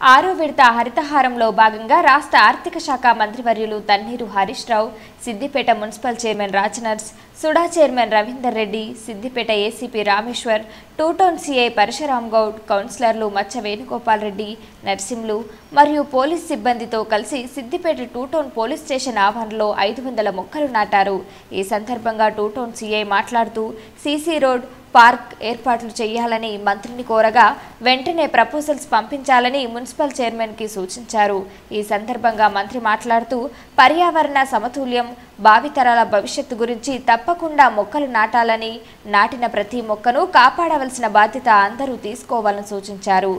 ఆరో విడత హరితహారంలో భాగంగా రాష్ట్ర ఆర్థిక శాఖ మంత్రివర్యులు Tanneeru Harish Rao Siddipet municipal chairman Rajanars SUDA chairman Ravinder Reddy Siddipet ACP Rameshwar two town CI Parashuram Goud కౌన్సిలర్లు మచ్చ వేణుగోపాల్ రెడ్డి నర్సింలు మరియు పోలీస్ సిబ్బందితో కలిసి Siddipet two town police station ఆవరణలో ఐదు వందల మొక్కలు నాటారు. ఈ సందర్భంగా టూ టౌన్ సీఐ మాట్లాడుతూ సీసీ రోడ్ పార్క్ ఏర్పాట్లు చేయాలని మంత్రిని కోరగా వెంటనే ప్రపోజల్స్ పంపించాలని మున్సిపల్ చైర్మన్కి సూచించారు. ఈ సందర్భంగా మంత్రి మాట్లాడుతూ పర్యావరణ సమతుల్యం భావితరాల భవిష్యత్తు గురించి తప్పకుండా మొక్కలు నాటాలని నాటిన ప్రతి మొక్కను కాపాడవలసిన బాధ్యత అందరూ తీసుకోవాలని సూచించారు.